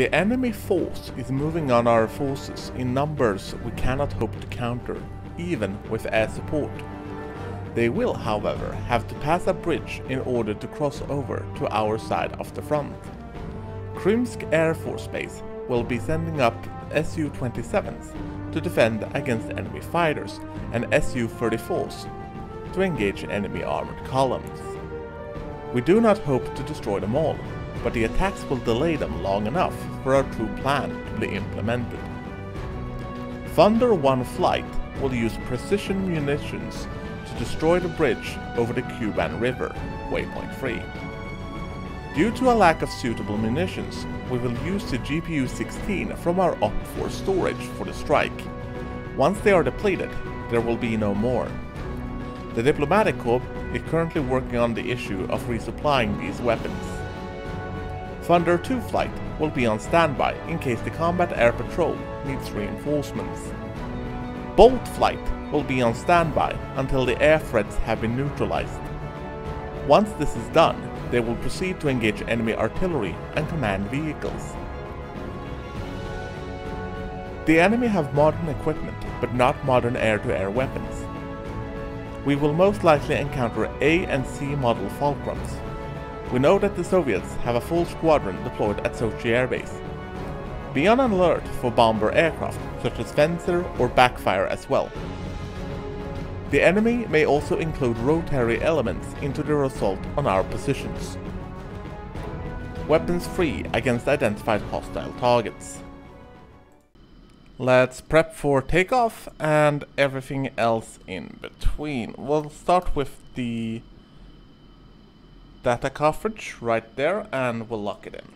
The enemy force is moving on our forces in numbers we cannot hope to counter, even with air support. They will, however, have to pass a bridge in order to cross over to our side of the front. Krymsk Air Force Base will be sending up Su-27s to defend against enemy fighters and Su-34s to engage enemy armored columns. We do not hope to destroy them all, but the attacks will delay them long enough for our true plan to be implemented. Thunder 1 Flight will use precision munitions to destroy the bridge over the Kuban River, waypoint 3. Due to a lack of suitable munitions, we will use the GBU-16 from our OP4 storage for the strike. Once they are depleted, there will be no more. The Diplomatic Corps is currently working on the issue of resupplying these weapons. Thunder 2 flight will be on standby in case the Combat Air Patrol needs reinforcements. Bolt flight will be on standby until the air threats have been neutralized. Once this is done, they will proceed to engage enemy artillery and command vehicles. The enemy have modern equipment, but not modern air-to-air -air weapons we will most likely encounter A and C model Fulcrums. We know that the Soviets have a full squadron deployed at Sochi Air Base. Be on alert for bomber aircraft, such as Fencer or Backfire as well. The enemy may also include rotary elements into their assault on our positions. Weapons free against identified hostile targets. Let's prep for takeoff and everything else in between. We'll start with the data coverage right there and we'll lock it in.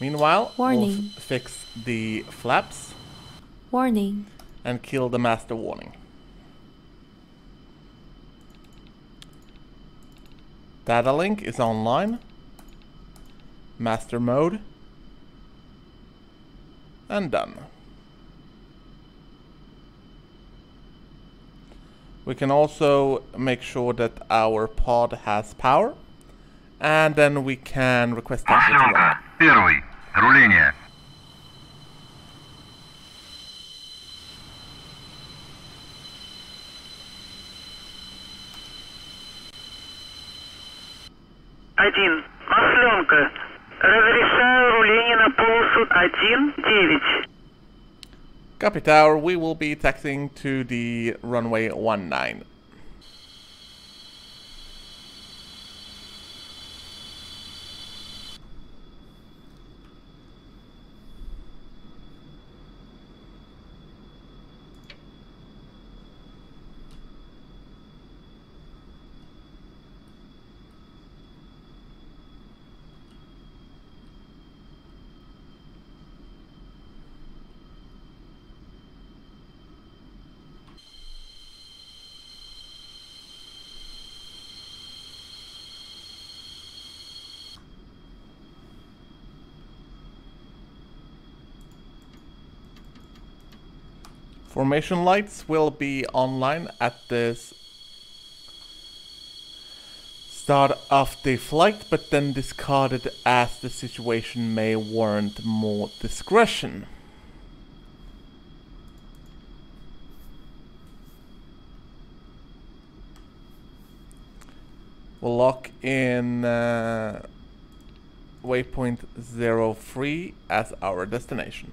Meanwhile, warning. we'll fix the flaps. Warning. And kill the master warning. Data link is online. Master mode And done. We can also make sure that our pod has power. And then we can request Посылка. Первый. Руление. Один. Масленка. Разрешаю руление на полосу 1-9. Copy tower, we will be taxiing to the runway 19. Formation lights will be online at the start of the flight, but then discarded as the situation may warrant more discretion. We'll lock in uh, waypoint 03 as our destination.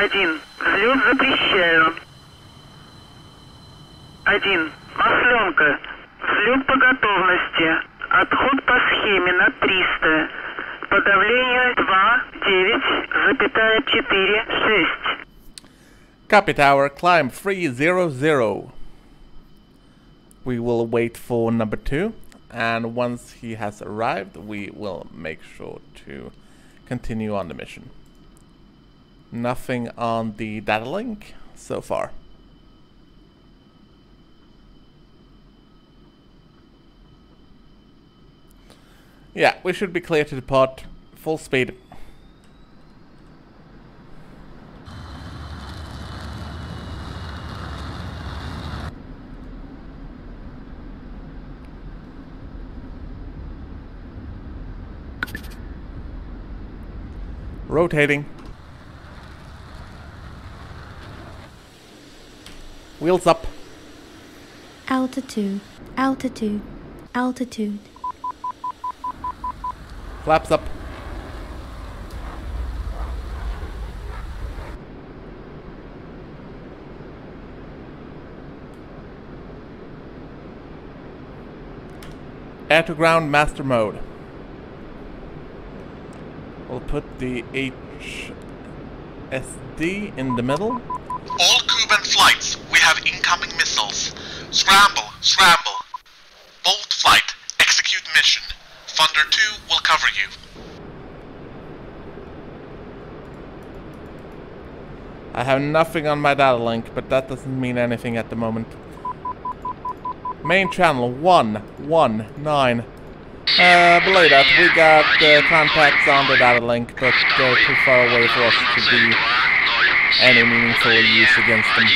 Один. Взлет запрещаю. Один. Масленка. Взлет по готовности. Отход по схеме на 300. Подавление 2, 9, запятая 4, 6. Copy tower, climb 300. We will wait for number two, and once he has arrived, we will make sure to continue on the mission. Nothing on the data link so far. Yeah, we should be clear to depart. Full speed. Rotating. Wheels up. Altitude, altitude, altitude. Flaps up. Air to ground master mode. We'll put the HSD in the middle. All Cuban flights, we have incoming missiles. Scramble, scramble. Bolt flight, execute mission. Thunder 2 will cover you. I have nothing on my data link, but that doesn't mean anything at the moment. Main channel 119. Uh, below that, we got uh, contacts on the data link, but they're too far away for us to be any meaningful use against them.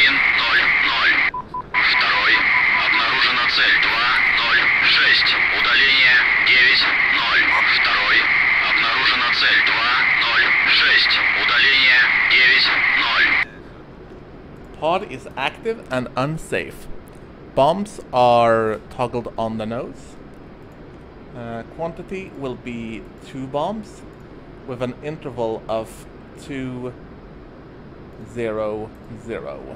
Pod is active and unsafe. Bombs are toggled on the nose. Uh, quantity will be two bombs with an interval of two zero zero.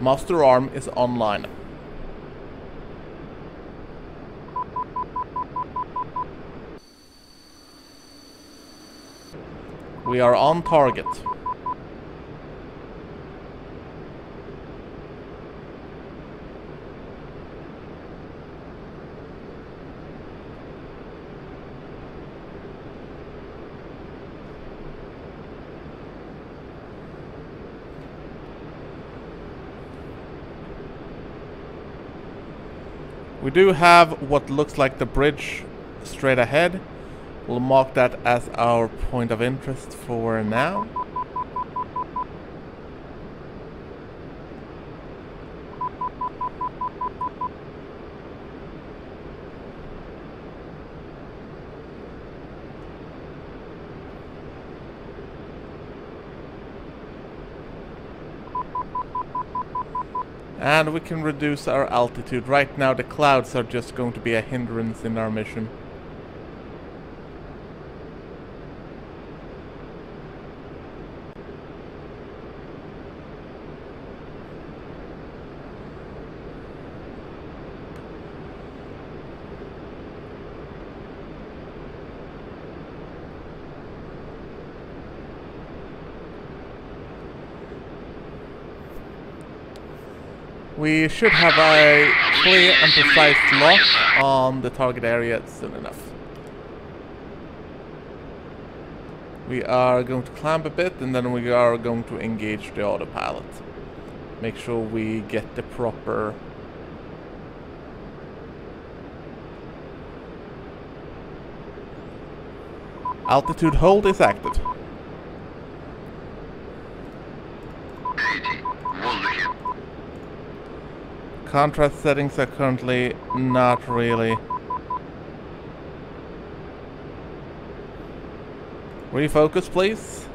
Master arm is online. We are on target. We do have what looks like the bridge straight ahead. We'll mark that as our point of interest for now. And we can reduce our altitude. Right now the clouds are just going to be a hindrance in our mission. We should have a clear and precise lock on the target area soon enough. We are going to climb a bit and then we are going to engage the autopilot. Make sure we get the proper Altitude hold is active. Contrast settings are currently not really. Refocus, please.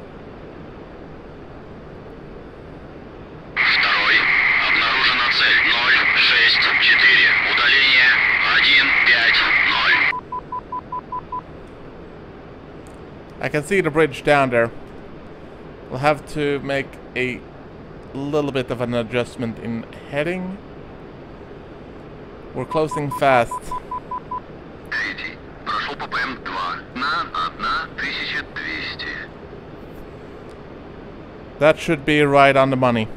I can see the bridge down there. We'll have to make a little bit of an adjustment in heading. We're closing fast. That should be right on the money.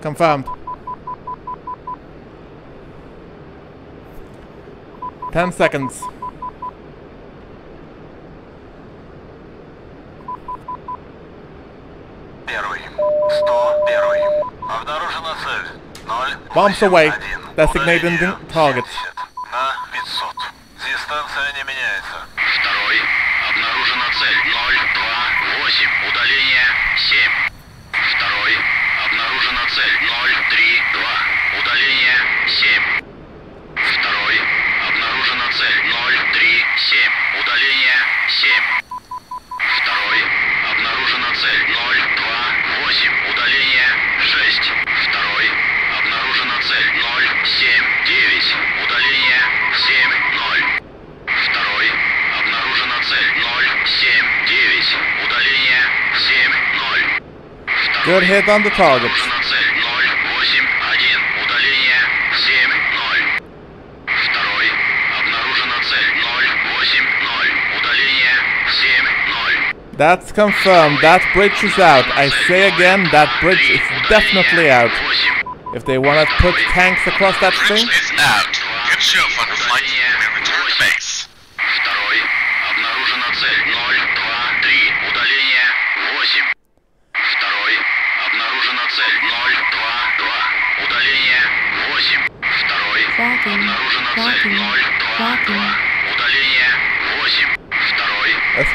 Confirmed. 10 seconds. Bombs away. Designated target. Good hit on the target. That's confirmed. That bridge is out. I say again, that bridge is definitely out. If they want to put tanks across that thing... Out. Good show,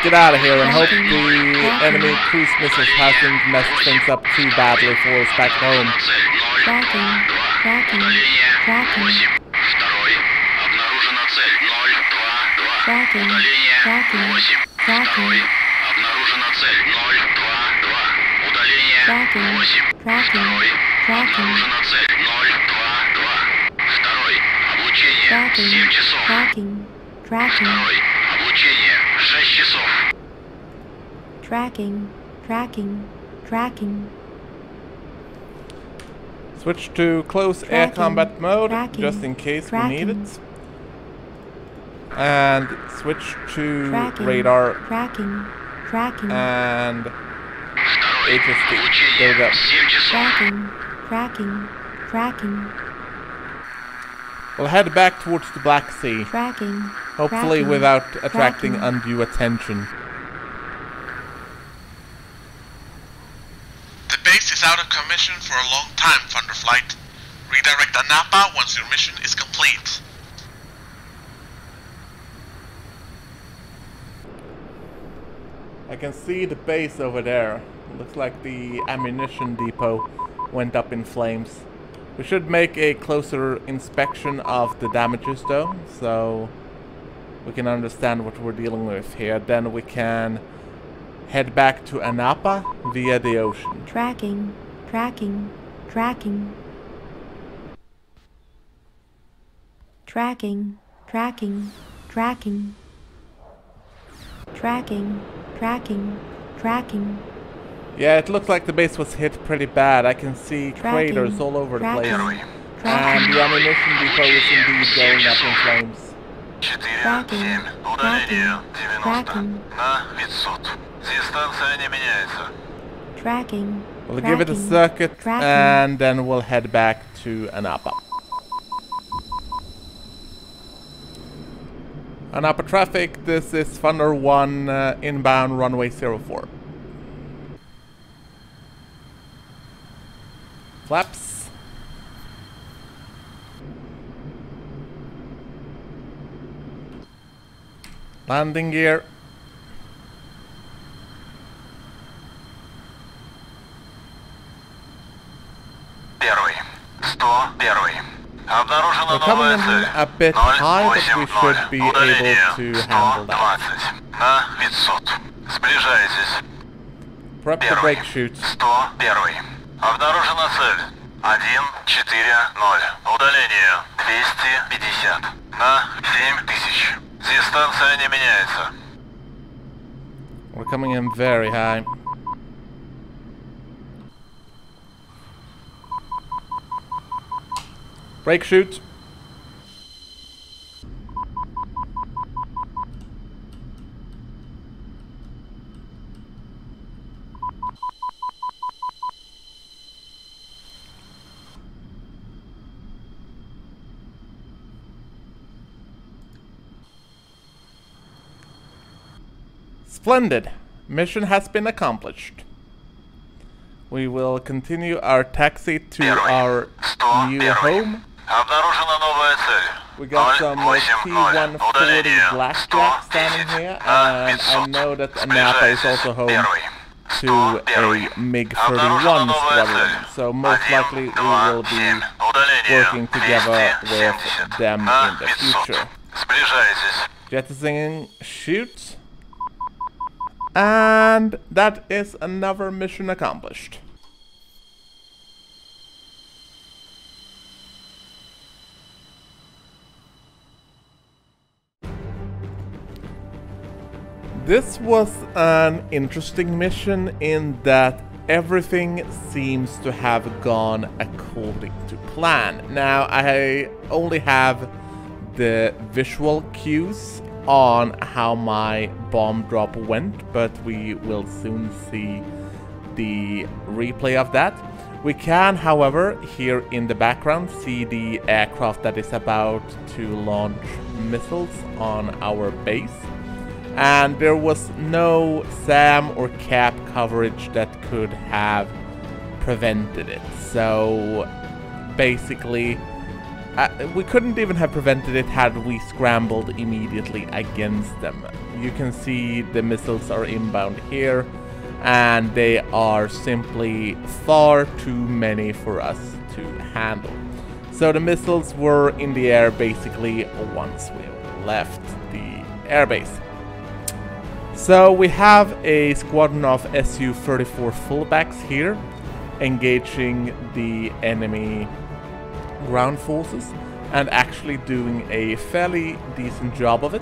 get out of here and hope the enemy cruise missiles hasn't messed things up too badly for us back home. Обнаружена цель 022. Tracking. Tracking. Удаление Tracking. 8. Второй. Обнаружена цель 022. Tracking. Удаление Tracking. 8. Tracking. Второй. Обнаружена цель 022. Удаление Tracking. 8. Tracking. Второй. Tracking. Обнаружена цель 022. Второй. Облучение 7 Tracking. часов. Tracking. Tracking. Второй. Облучение 6 часов. tracking, tracking, tracking. Switch to close tracking, air combat mode, tracking, just in case tracking. we need it. And switch to radar. Tracking, tracking. And HSD. There we go. Tracking, tracking, tracking. We'll head back towards the Black Sea. Tracking. Hopefully tracking, without attracting undue attention. Is out of commission for a long time, Thunderflight. Redirect Anapa once your mission is complete. I can see the base over there. Looks like the ammunition depot went up in flames. We should make a closer inspection of the damages though, so we can understand what we're dealing with here. Then we can head back to Anapa via the ocean. Tracking, tracking, tracking. Tracking, tracking, tracking. Tracking, tracking, tracking. Yeah, it looks like the base was hit pretty bad. I can see tracking, craters all over tracking, the place. Tracking. And the ammunition depot is indeed going up in flames. Tracking, tracking, tracking. Tracking. We'll Tracking. give it a circuit Tracking. and then we'll head back to Anapa. Anapa traffic, this is Thunder 1 uh, inbound runway 04. Flaps. Landing gear. coming новая in цель. a bit high, but we should be Удаление able to handle that. 120. На 500. Сближайтесь. Prep the Первый. brake chute. 101. Обнаружена цель. 140. Удаление 250. На 7000. Дистанция не меняется. We're coming in very high. Brake chute. Splendid. Mission has been accomplished. We will continue our taxi to our new home. We got some uh, T-140 blackjack standing here, and I know that Anapa is also home to a MiG-31 squadron, so most likely we will be working together with them in the future. Jettisoning chutes. And that is another mission accomplished. This was an interesting mission in that everything seems to have gone according to plan. Now, I only have the visual cues on how my bomb drop went, but we will soon see the replay of that. We can, however, here in the background see the aircraft that is about to launch missiles on our base. And there was no SAM or CAP coverage that could have prevented it. So basically, uh, we couldn't even have prevented it had we scrambled immediately against them. You can see the missiles are inbound here, and they are simply far too many for us to handle. So the missiles were in the air basically once we left the airbase. So we have a squadron of Su-34 fullbacks here, engaging the enemy ground forces and actually doing a fairly decent job of it.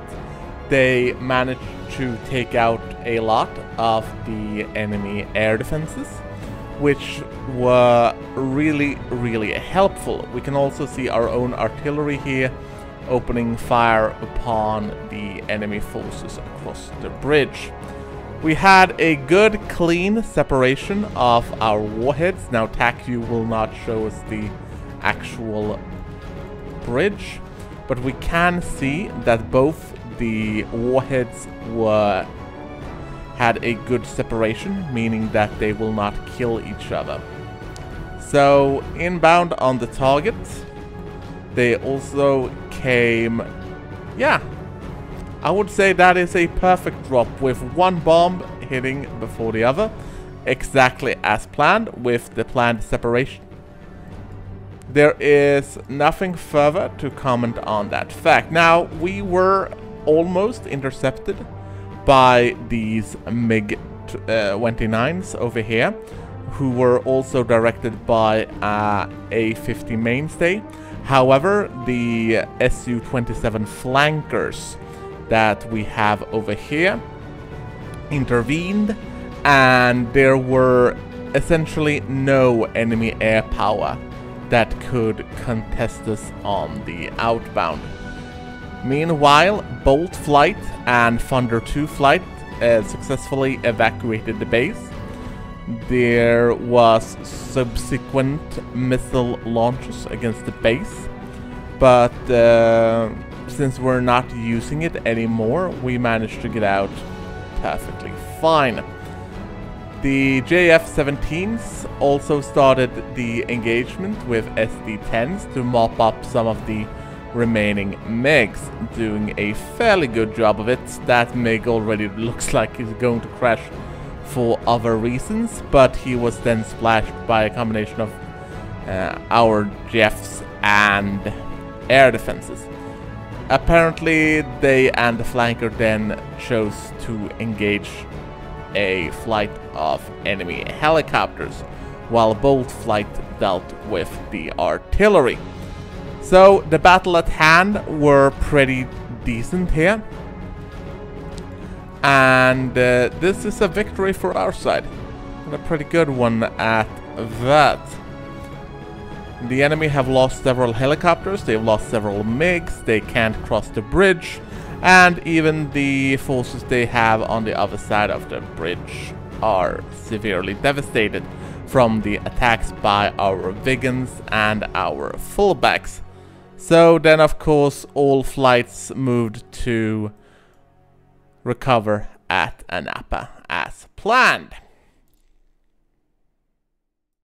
They managed to take out a lot of the enemy air defenses, which were really, really helpful. We can also see our own artillery here opening fire upon the enemy forces across the bridge. We had a good clean separation of our warheads. Now Tacview will not show us the actual bridge, but we can see that both the warheads were had a good separation, meaning that they will not kill each other. So inbound on the target, they also came, yeah, I would say that is a perfect drop with one bomb hitting before the other, exactly as planned with the planned separation. There is nothing further to comment on that fact. Now, we were almost intercepted by these MiG-29s uh, over here, who were also directed by uh, A-50 mainstay. However, the Su-27 flankers that we have over here intervened and there were essentially no enemy air power that could contest us on the outbound. Meanwhile, Bolt Flight and Thunder 2 Flight uh, successfully evacuated the base. There was subsequent missile launches against the base, but uh, since we're not using it anymore, we managed to get out perfectly fine. The JF-17s also started the engagement with SD-10s to mop up some of the remaining MiGs, doing a fairly good job of it. That MiG already looks like he's going to crash for other reasons, but he was then splashed by a combination of uh, our Jeffs and air defenses. Apparently, they and the flanker then chose to engage a flight of enemy helicopters, while a Bolt Flight dealt with the artillery. So the battle at hand were pretty decent here. And uh, this is a victory for our side. And a pretty good one at that. The enemy have lost several helicopters, they've lost several MiGs, they can't cross the bridge, and even the forces they have on the other side of the bridge are severely devastated from the attacks by our Viggens and our fullbacks. So then of course all flights moved to recover at Anapa as planned.